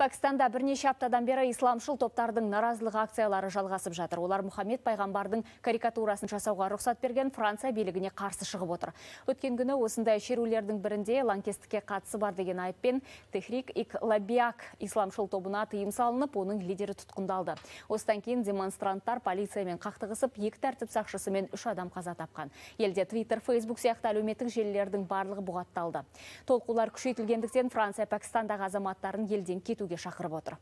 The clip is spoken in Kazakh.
Пәкістанда бірнеше аптадан бері исламшыл топтардың наразылық акциялары жалғасып жатыр. Олар Мұхаммед пайғамбардың карикатурасын жасауға рұқсат берген Франция билігіне қарсы шығып отыр. Өткен күні осындай шерулердің бірінде лаңкестікке қатысы бар деген айыппен Техрик ик Лабиак исламшыл тобына тыйым салынып, оның лидері тұтқындалды. Осыдан кейін демонстранттар полициямен қақтығысып, екі тәртіп сақшысы мен үш адам қаза тапқан. Елде Twitter, Facebook сияқты әлеуметтік желілердің барлығы бұғатталды. Толқулар күшейтілгендіктен Франция Пәкістандағы азаматтарын елден кетуге шақырып отыр